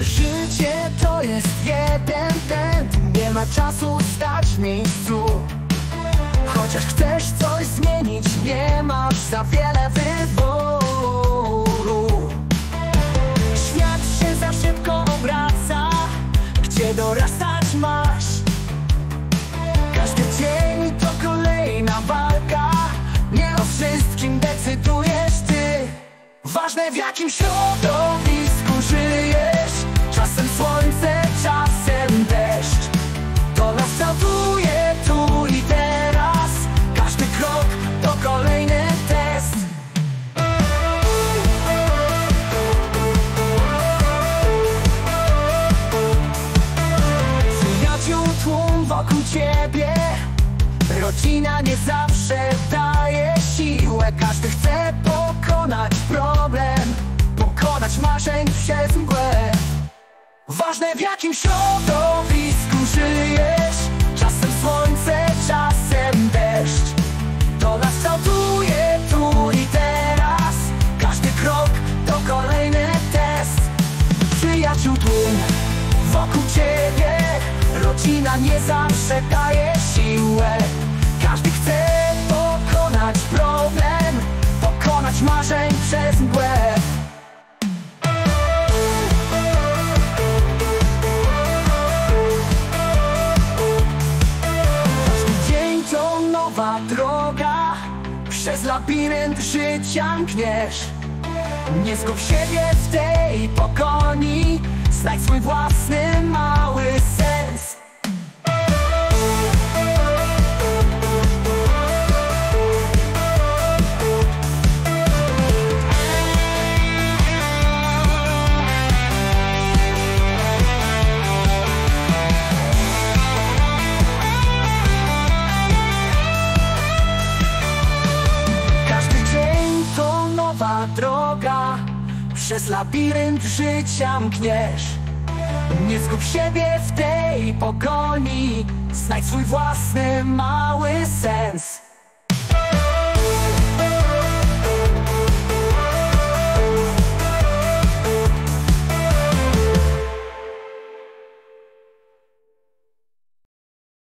Życie to jest jeden ten Nie ma czasu stać w miejscu. Chociaż chcesz coś zmienić Nie masz za wiele wyboru. Świat się za szybko obraca Gdzie dorastać masz Ważne w jakim środowisku żyjesz. Czasem słońce, czasem deszcz. To nas kształtuje tu i teraz. Każdy krok to kolejny test. Przyjaciół tłum wokół ciebie. Rodzina nie zawsze daje siłę. Każdy chce marzeń mgłę Ważne w jakim środowisku żyjesz. Czasem słońce, czasem deszcz. To nas kształtuje tu i teraz. Każdy krok to kolejny test. Przyjaciół tłum wokół ciebie. Rodzina nie zawsze daje siłę. Każdy chce pokonać problem Przez labirynt życia mkniesz. Nie zgub siebie w tej pogoni Znajdź swój własny droga Przez labirynt życia mkniesz. Nie zgub siebie w tej pogoni Znajdź swój własny mały sens